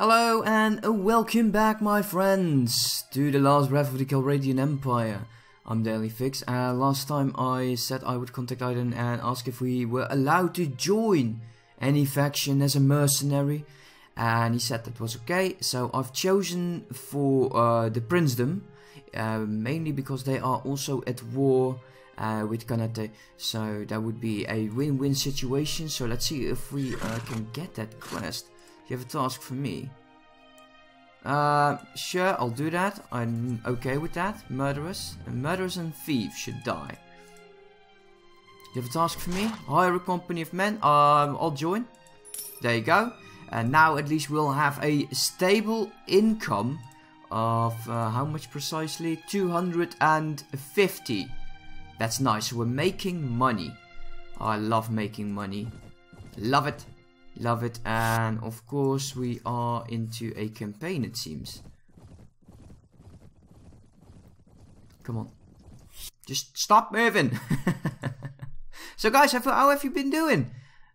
Hello and welcome back my friends to the last breath of the Calradian Empire. I'm Daily Fix and last time I said I would contact Aiden and ask if we were allowed to join any faction as a mercenary and he said that was okay so I've chosen for uh, the princedom uh, mainly because they are also at war uh, with Khanate so that would be a win-win situation so let's see if we uh, can get that quest. You have a task for me. Uh, sure, I'll do that. I'm okay with that. Murderers. And murderers and thieves should die. You have a task for me? Hire a company of men. Um, I'll join. There you go. And now at least we'll have a stable income of uh, how much precisely? 250. That's nice. We're making money. I love making money. Love it. Love it. And of course we are into a campaign it seems. Come on. Just stop moving. so guys, how have you been doing?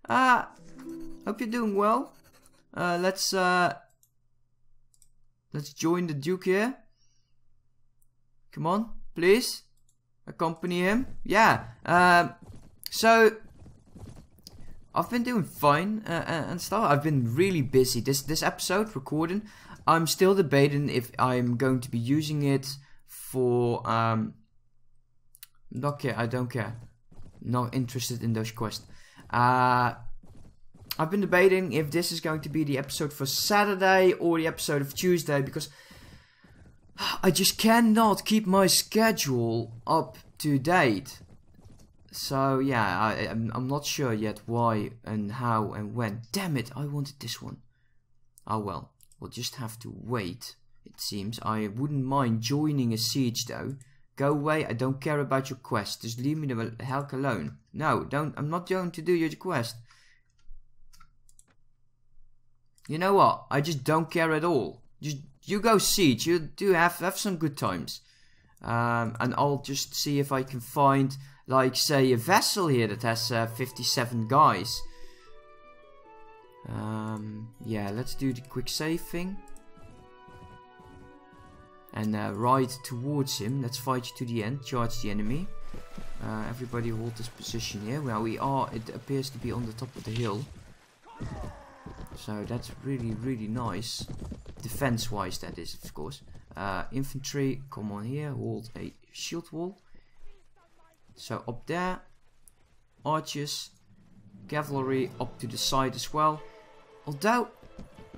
Uh, hope you're doing well. Uh, let's uh, let's join the Duke here. Come on, please. Accompany him. Yeah. Um, so I've been doing fine uh, uh, and stuff. I've been really busy. This this episode recording, I'm still debating if I'm going to be using it for um. Not care. I don't care. Not interested in those quests. Uh, I've been debating if this is going to be the episode for Saturday or the episode of Tuesday because I just cannot keep my schedule up to date. So yeah, I, I'm, I'm not sure yet why and how and when. Damn it, I wanted this one. Oh well, we'll just have to wait, it seems. I wouldn't mind joining a siege though. Go away, I don't care about your quest. Just leave me the hell alone. No, don't, I'm not going to do your quest. You know what? I just don't care at all. Just, you go siege, you do have, have some good times. Um, and I'll just see if I can find like say a vessel here that has uh, 57 guys. Um, yeah, let's do the quick save thing. And uh, ride towards him. Let's fight to the end. Charge the enemy. Uh, everybody hold this position here. Well, we are, it appears to be on the top of the hill. So that's really, really nice. Defense-wise, that is, of course. Uh, infantry, come on here. Hold a shield wall. So up there, archers, cavalry up to the side as well. Although,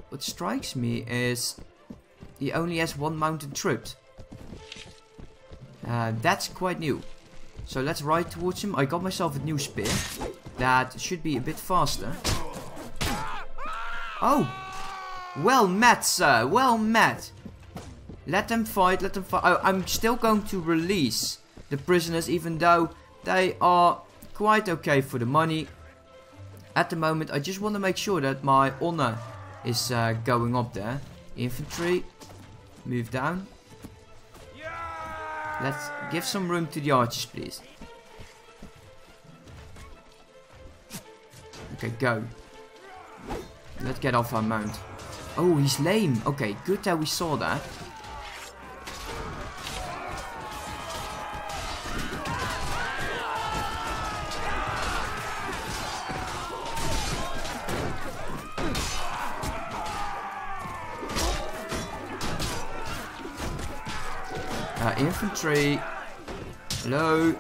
what strikes me is he only has one mounted troop. Uh, that's quite new. So let's ride towards him. I got myself a new spear. That should be a bit faster. Oh! Well met, sir. Well met. Let them fight. Let them fight. Oh, I'm still going to release the prisoners even though they are quite okay for the money. At the moment I just want to make sure that my honor is uh, going up there. Infantry, move down. Let's give some room to the archers please. Okay, go. Let's get off our mount. Oh, he's lame. Okay, good that we saw that. Uh, infantry. Hello.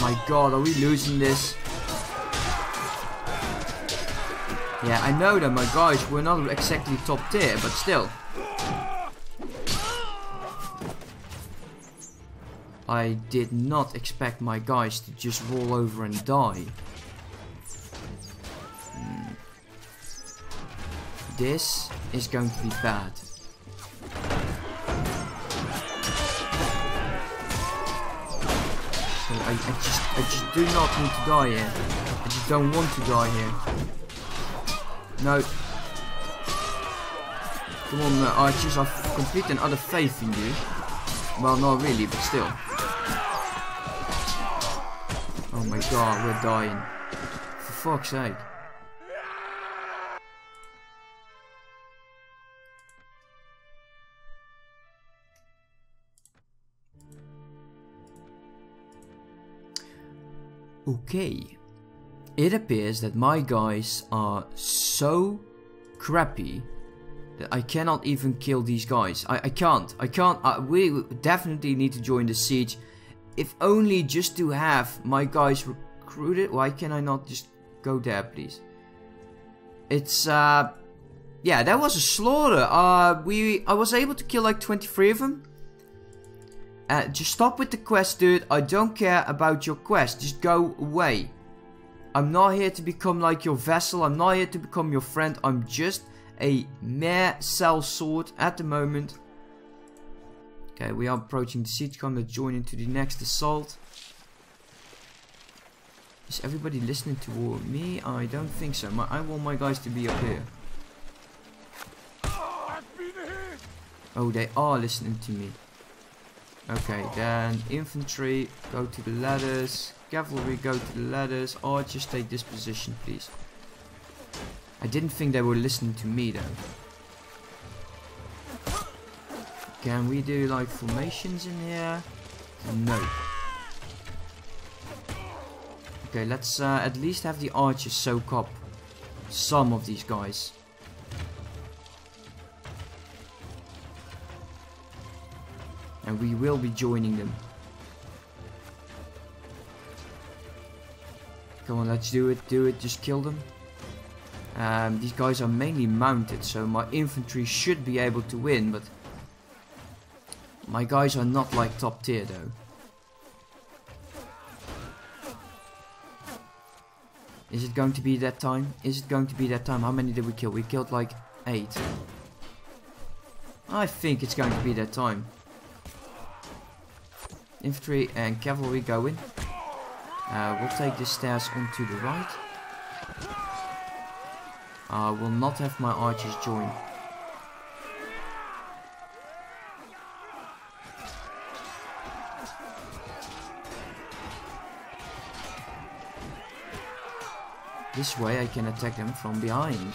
My god, are we losing this? Yeah, I know that my guys were not exactly top tier, but still. I did not expect my guys to just roll over and die. This is going to be bad. So I, I just I just do not need to die here. I just don't want to die here. No. Come on, uh, archers, I've complete and utter faith in you. Well, not really, but still. Oh my god, we're dying. For fuck's sake. Okay. It appears that my guys are so crappy that I cannot even kill these guys. I, I can't. I can't. I, we definitely need to join the siege. If only just to have my guys recruited. Why can I not just go there, please? It's, uh... Yeah, that was a slaughter. Uh, we... I was able to kill like 23 of them. Uh, just stop with the quest, dude. I don't care about your quest. Just go away. I'm not here to become like your vessel. I'm not here to become your friend. I'm just a mere sellsword at the moment. Okay, we are approaching the siege. Come to join into the next assault. Is everybody listening to me? I don't think so. My, I want my guys to be up here. Oh, they are listening to me. Okay, then infantry, go to the ladders. Cavalry, go to the ladders. Archers, take this position, please. I didn't think they were listening to me, though. Can we do, like, formations in here? No. Okay, let's uh, at least have the archers soak up some of these guys. And we will be joining them. Come on, let's do it, do it, just kill them. Um, these guys are mainly mounted, so my infantry should be able to win, but... My guys are not like top tier though. Is it going to be that time? Is it going to be that time? How many did we kill? We killed like 8. I think it's going to be that time. Infantry and cavalry go in. Uh, we'll take the stairs onto the right. I will not have my archers join. This way I can attack them from behind.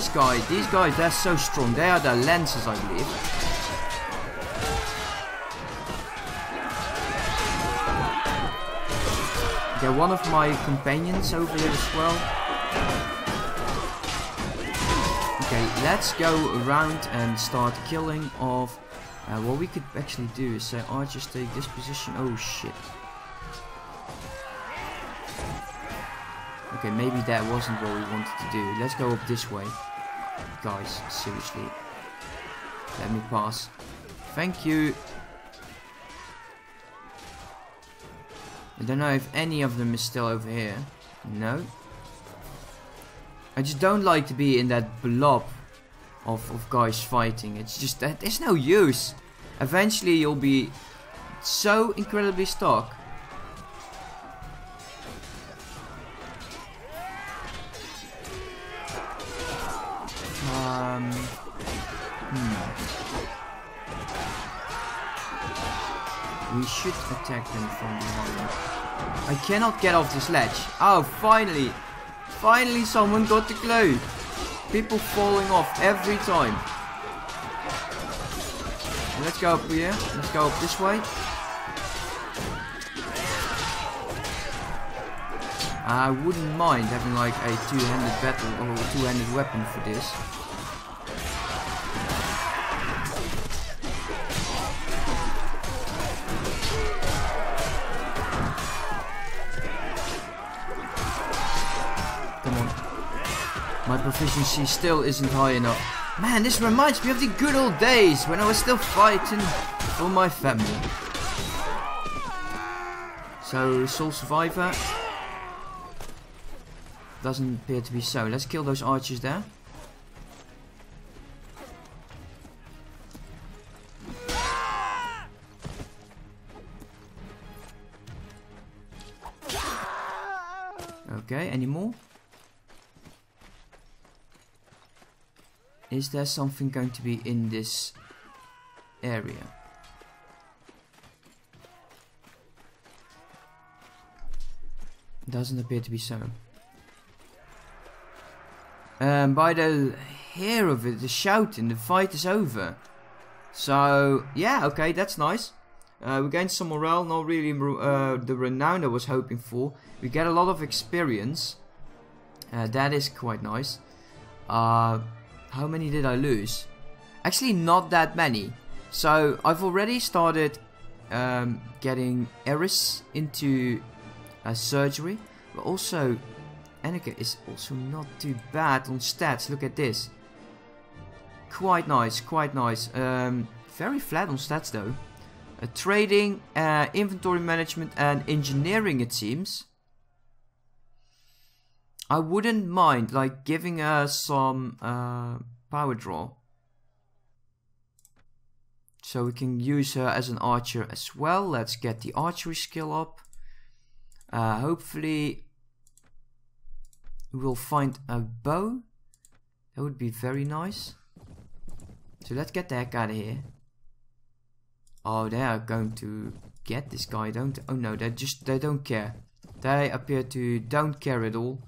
This guy, these guys, they're so strong. They are the lancers, I believe. They're one of my companions over here as well. Okay, let's go around and start killing off uh, what we could actually do is say I just take this position. Oh shit. Okay, maybe that wasn't what we wanted to do. Let's go up this way. Guys, seriously. Let me pass. Thank you. I don't know if any of them is still over here. No. I just don't like to be in that blob of, of guys fighting. It's just that there's no use. Eventually you'll be so incredibly stuck. Um, hmm. We should attack them from behind. I cannot get off this ledge. Oh, finally! Finally someone got the clue! People falling off every time. Let's go up here. Let's go up this way. I wouldn't mind having like a two-handed battle or a two-handed weapon for this. Proficiency still isn't high enough. Man, this reminds me of the good old days when I was still fighting for my family. So, sole survivor. Doesn't appear to be so. Let's kill those archers there. Okay, any more? Is there something going to be in this area? Doesn't appear to be so. Um, by the hear of it, the shouting, the fight is over. So, yeah, okay, that's nice. Uh, we gained some morale, not really uh, the renown I was hoping for. We get a lot of experience. Uh, that is quite nice. Uh, how many did I lose? Actually, not that many. So, I've already started um, getting Eris into uh, surgery. But also, Annika is also not too bad on stats. Look at this. Quite nice, quite nice. Um, very flat on stats though. Uh, trading, uh, inventory management and engineering it seems. I wouldn't mind like giving her some uh, power draw. So we can use her as an archer as well. Let's get the archery skill up. Uh, hopefully we'll find a bow. That would be very nice. So let's get the heck out of here. Oh, they are going to get this guy, don't Oh no, they just, they don't care. They appear to don't care at all.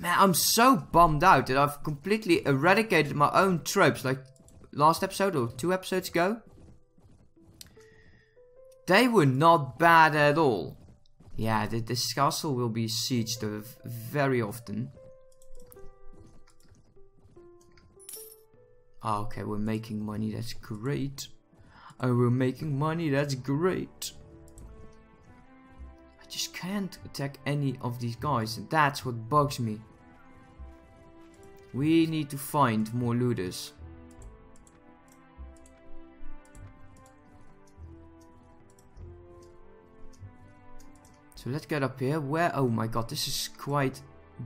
Man, I'm so bummed out that I've completely eradicated my own tropes, like last episode or two episodes ago. They were not bad at all. Yeah, the, this castle will be sieged very often. Oh, okay, we're making money, that's great. Oh, we're making money, that's great. I just can't attack any of these guys, and that's what bugs me. We need to find more looters. So let's get up here. Where? Oh my god, this is quite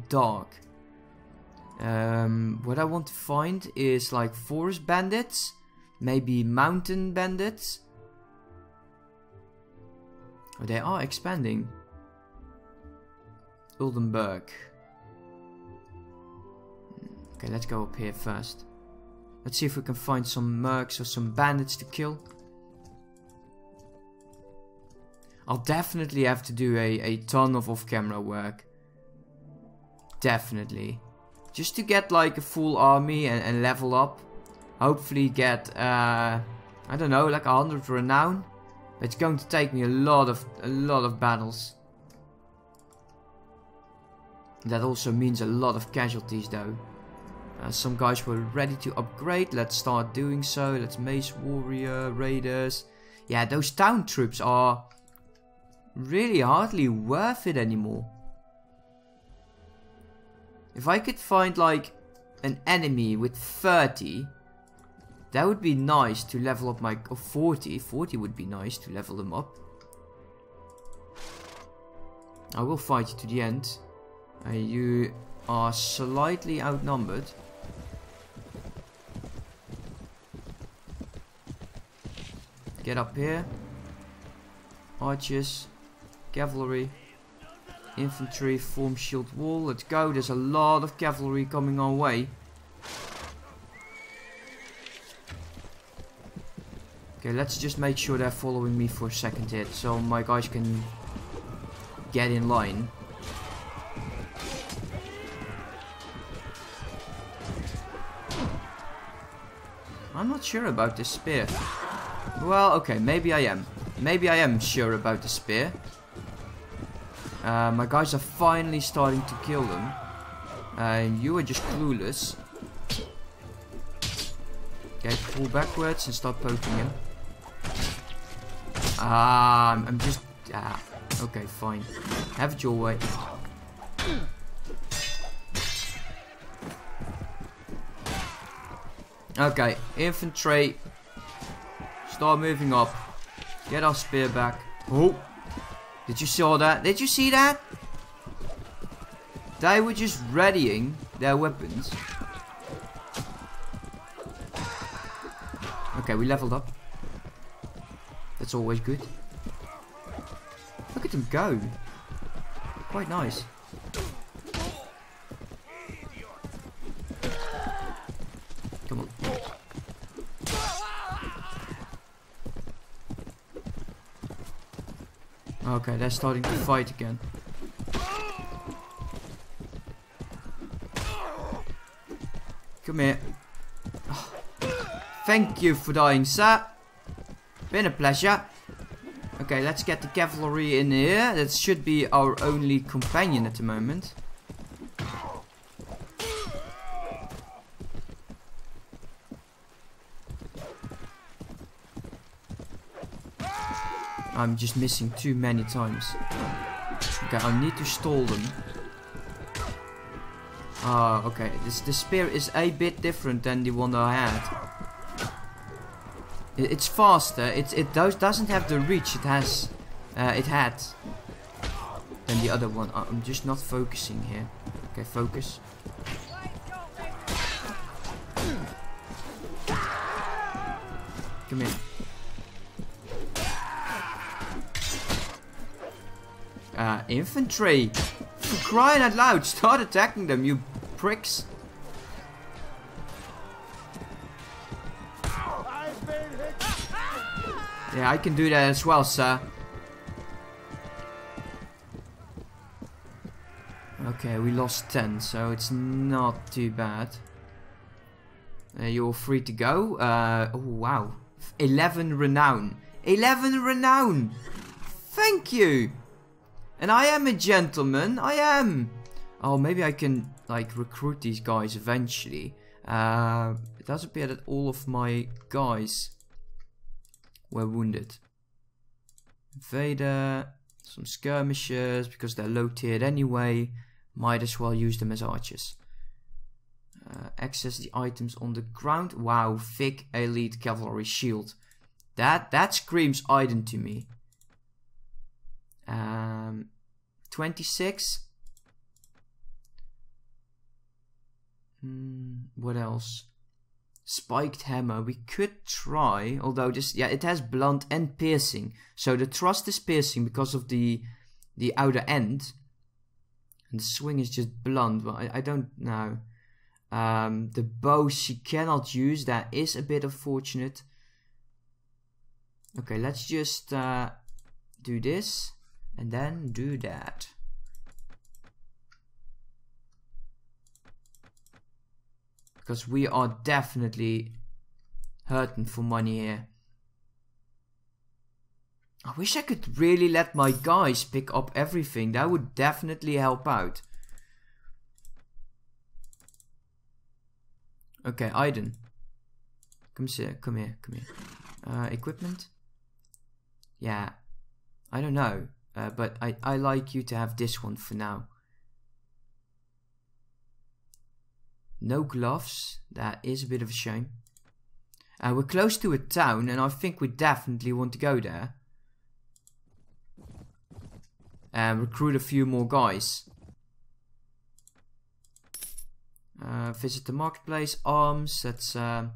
dark. Um, what I want to find is like forest bandits. Maybe mountain bandits. They are expanding. Oldenburg. Okay, let's go up here first. Let's see if we can find some mercs or some bandits to kill. I'll definitely have to do a, a ton of off-camera work. Definitely. Just to get like a full army and, and level up. Hopefully get, uh, I don't know, like a hundred renown. It's going to take me a lot of, a lot of battles. That also means a lot of casualties though. Uh, some guys were ready to upgrade. Let's start doing so. Let's Mace Warrior, Raiders. Yeah, those town troops are really hardly worth it anymore. If I could find like an enemy with 30, that would be nice to level up my... Oh, 40. 40 would be nice to level them up. I will fight you to the end. Uh, you are slightly outnumbered. Get up here. Archers. Cavalry. Infantry, form shield wall. Let's go. There's a lot of cavalry coming our way. Okay, let's just make sure they're following me for a second hit. So my guys can get in line. I'm not sure about this spear. Well, okay, maybe I am. Maybe I am sure about the spear. Uh, my guys are finally starting to kill them. And you are just clueless. Okay, pull backwards and start poking him. Ah, I'm, just... Ah, okay, fine. Have it your way. Okay, infantry. Start moving up. Get our spear back. Oh, did you saw that? Did you see that? They were just readying their weapons. Okay, we leveled up. That's always good. Look at them go. Quite nice. Come on. Okay, they're starting to fight again. Come here. Oh, thank you for dying, sir. Been a pleasure. Okay, let's get the cavalry in here. That should be our only companion at the moment. I'm just missing too many times. Okay, I need to stall them. Ah, okay. This the spear is a bit different than the one I had. It, it's faster. It it does doesn't have the reach it has. Uh, it had than the other one. I'm just not focusing here. Okay, focus. Come here. Uh, infantry! For crying out loud, start attacking them, you pricks. Yeah, I can do that as well, sir. Okay, we lost 10, so it's not too bad. Uh, you're free to go. Uh, oh, wow. 11 renown. 11 renown! Thank you! And I am a gentleman. I am. Oh, maybe I can like recruit these guys eventually. Uh, it does appear that all of my guys were wounded. Invader, some skirmishers because they're low tiered anyway. Might as well use them as archers. Uh, access the items on the ground. Wow, thick elite cavalry shield. That that screams Iden to me. Um, 26. Mm, what else? Spiked hammer. We could try, although this, yeah, it has blunt and piercing. So the thrust is piercing because of the the outer end, and the swing is just blunt. But I, I don't know. Um, the bow she cannot use. That is a bit unfortunate. Okay, let's just uh, do this and then do that. Because we are definitely hurting for money here. I wish I could really let my guys pick up everything. That would definitely help out. Okay, Iden. Come here, come here, come here. Uh, equipment? Yeah. I don't know. Uh, but I, I like you to have this one for now. No gloves. That is a bit of a shame. Uh, we're close to a town and I think we definitely want to go there. And recruit a few more guys. Uh, visit the marketplace. Arms. Let's uh,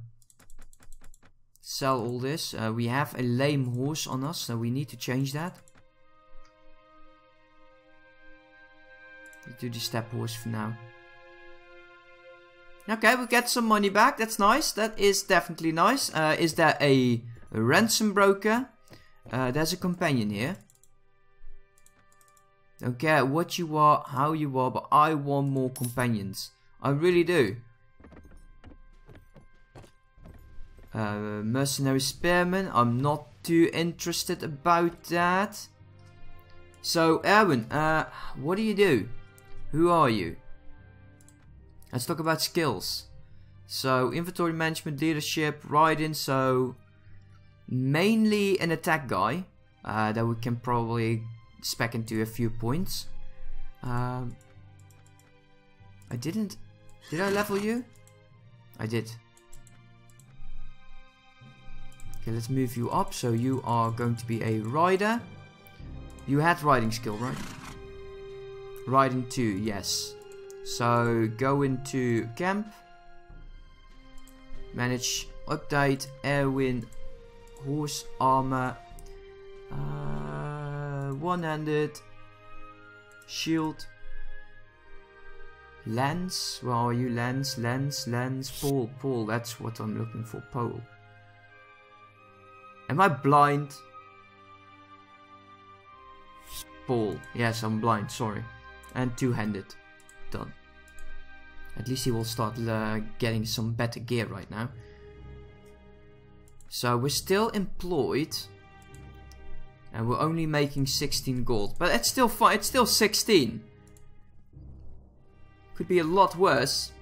sell all this. Uh, we have a lame horse on us, so we need to change that. do the steppe horse for now. Okay, we get some money back. That's nice. That is definitely nice. Uh, is there a, ransom broker? Uh, there's a companion here. Don't care what you are, how you are, but I want more companions. I really do. Uh, mercenary spearman. I'm not too interested about that. So, Erwin, uh, what do you do? Who are you? Let's talk about skills. So, inventory management, leadership, riding, so mainly an attack guy uh, that we can probably spec into a few points. Um, I didn't... Did I level you? I did. Okay, let's move you up. So you are going to be a rider. You had riding skill, right? Riding 2, yes. So go into camp. Manage, update, Erwin, horse, armor, uh, one-handed, shield, Lens? Where are you? Lens, lens, lens. Paul, Paul. That's what I'm looking for. Paul. Am I blind? Paul. Yes, I'm blind. Sorry. And two-handed. Done. At least he will start uh, getting some better gear right now. So we're still employed. And we're only making 16 gold. But it's still fine. It's still 16. Could be a lot worse.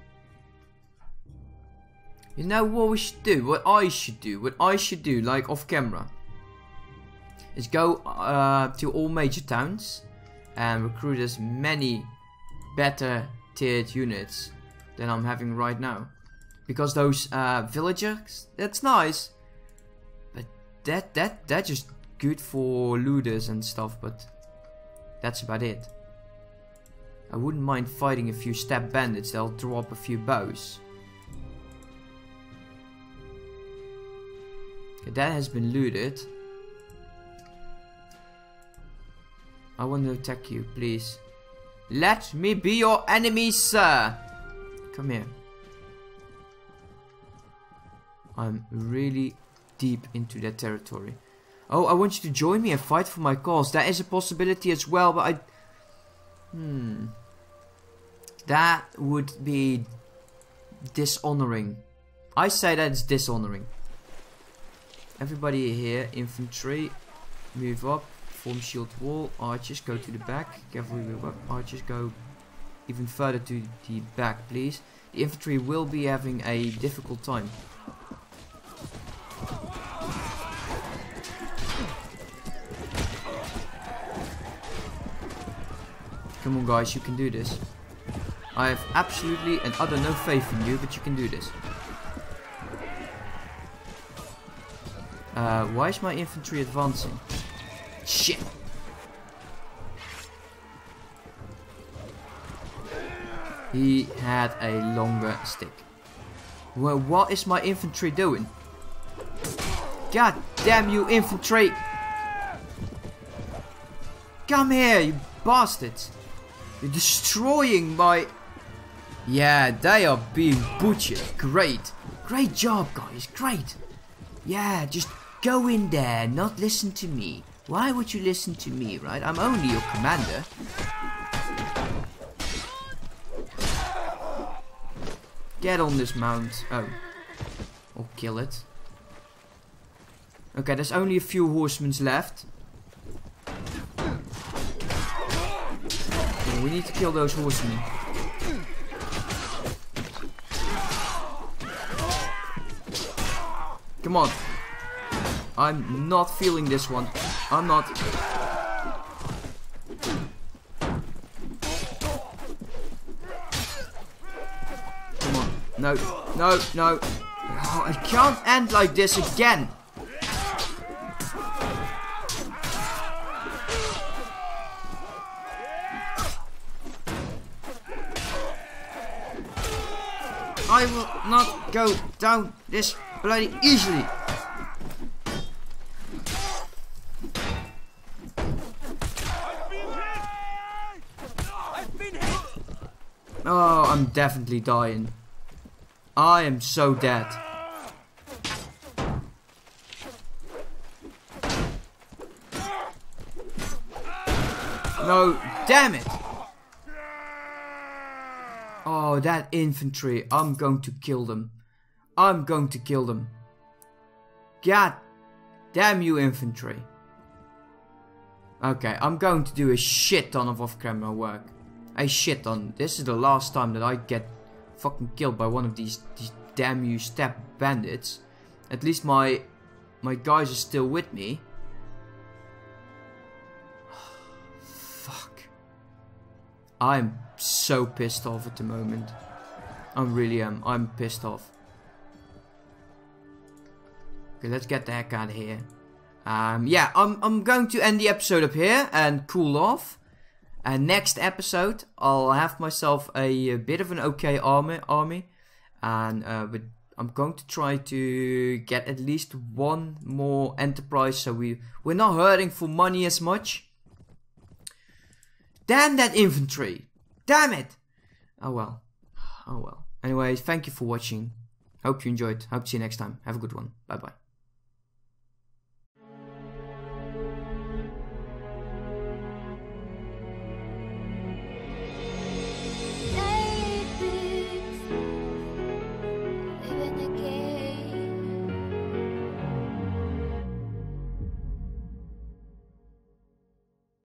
You know what we should do? What I should do? What I should do, like off camera, is go uh, to all major towns and recruit as many better tiered units than I'm having right now. Because those uh, villagers, that's nice, but that that that just good for looters and stuff, but that's about it. I wouldn't mind fighting a few steppe bandits, they'll drop a few bows. Okay, that has been looted. I want to attack you, please. Let me be your enemy, sir! Come here. I'm really deep into that territory. Oh, I want you to join me and fight for my cause. That is a possibility as well, but I... Hmm. That would be dishonoring. I say that it's dishonoring. Everybody here, infantry, move up, form shield wall, archers go to the back, cavalry up, archers go even further to the back please. The infantry will be having a difficult time. Come on guys, you can do this. I have absolutely and utter no faith in you, but you can do this. Uh, why is my infantry advancing? Shit! He had a longer stick. Well, what is my infantry doing? God damn you, infantry! Come here, you bastards! You're destroying my... Yeah, they are being butchered. Great. Great job, guys. Great. Yeah, just go in there, not listen to me. Why would you listen to me, right? I'm only your commander. Get on this mount. Oh. Or kill it. Okay, there's only a few horsemen left. Oh, we need to kill those horsemen. Come on. I'm not feeling this one. I'm not. Come on. No. No. No. Oh, I can't end like this again. I will not go down this bloody easily. Oh, I'm definitely dying. I am so dead. No, damn it! Oh, that infantry. I'm going to kill them. I'm going to kill them. God damn you, infantry. Okay, I'm going to do a shit ton of off-camera work. A shit on. This is the last time that I get fucking killed by one of these, these damn you steppe bandits. At least my my guys are still with me. Fuck. I'm so pissed off at the moment. I really am. I'm pissed off. Okay, let's get the heck out of here. Um, yeah, I'm, I'm going to end the episode up here and cool off. Next episode, I'll have myself a, a bit of an okay army, army, and uh, but I'm going to try to get at least one more enterprise, so we we're not hurting for money as much. Damn that infantry! Damn it! Oh well. Oh well. Anyway, thank you for watching. Hope you enjoyed. Hope to see you next time. Have a good one. Bye bye.